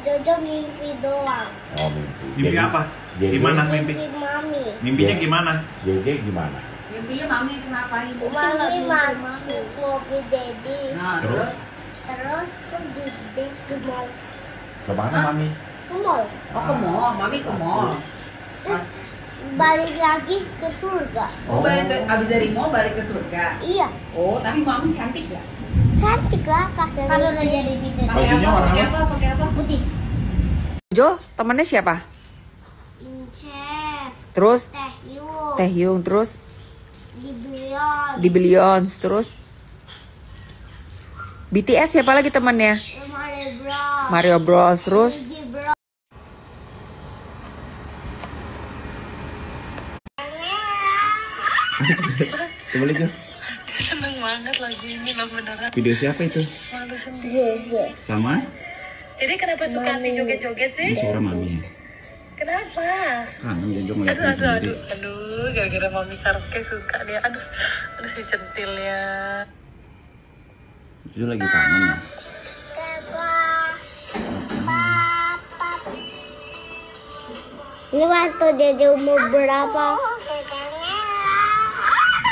Jojo mimpi doang. Oh, mimpi. Mimpi Jadi, apa? Jadi, Gimana mimpi? Mimpi mami. Mimpinya Jadi- gimana? JJ gimana? Mimpinya mami kenapa ini? Mami masuk mobil Dedi. Nah, Terus? terus? Tuh Dedi ke mall. Ke mana Hah? mami? Ke mall. Oh ke mall, mami ke mall. Terus balik lagi ke surga. Oh, balik ke, abis dari mall balik ke surga. Iya, Oh, tapi mami cantik ya? cantik lah kakek. Kalau udah jadi bidadari. Pakai apa? warna Pakai apa? apa? Pakai apa? Jo, temennya siapa? Incef, Terus Teh Yung, Teh Yung, terus di Belion, di Billions, terus BTS siapa lagi temennya? Mario Bros. Mario Bros, terus Bros. Coba lihat. Seneng banget lagu ini loh beneran Video siapa itu? malu sendiri. Sama? Jadi kenapa suka hati joget-joget sih? Ini suara mami. Kenapa? Kangen Jojo Aduh, ngeliatnya aduh, sendiri. aduh, aduh, gara-gara mami Sarke suka dia. Aduh, aduh si centilnya. Jojo lagi kangen ya? Ini waktu JJ umur berapa?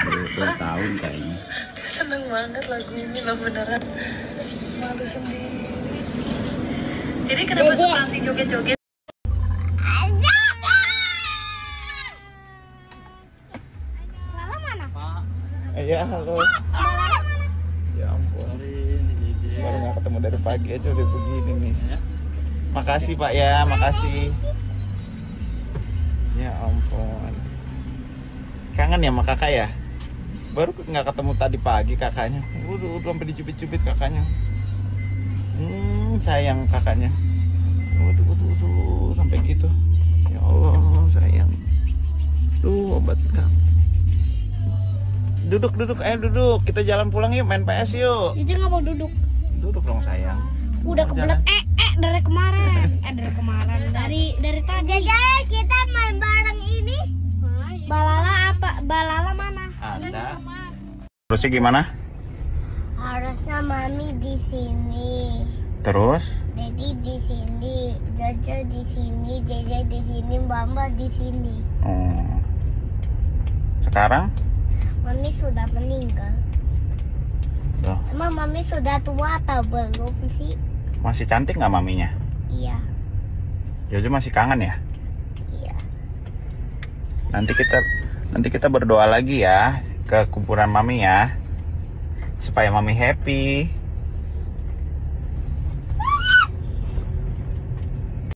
Dua tahun kayaknya. Seneng banget lagu ini loh beneran. Malu sendiri. Jadi kenapa suka hati joget-joget? Lala mana? Iya, halo. Ya ampun. Baru nggak ketemu dari pagi aja udah begini nih. Makasih Pak ya, makasih. Ya ampun. Kangen ya sama kakak ya? Baru nggak ketemu tadi pagi kakaknya. Udah, udah sampai dicubit-cubit kakaknya. Hmm, sayang kakaknya. Waduh, waduh, waduh, sampai gitu. Ya Allah, sayang. Tuh obat kamu. Duduk, duduk, ayo duduk. Kita jalan pulang yuk, main PS yuk. JJ nggak mau duduk. Duduk dong sayang. Udah kebelet eh eh dari kemarin. Eh dari kemarin. Dari dari tadi. JJ kita main bareng ini. Balala apa? Balala mana? Ada. Terusnya gimana? Harusnya mami di sini. Terus? Dedi di sini, Jojo di sini, JJ di sini, Mama di sini. Oh. Sekarang? Mami sudah meninggal. Tuh, Emang mami sudah tua atau belum sih? masih cantik nggak maminya? Iya, Jojo masih kangen ya? iya. Nanti kita nanti kita berdoa lagi ya ke kuburan mami ya. Supaya mami happy.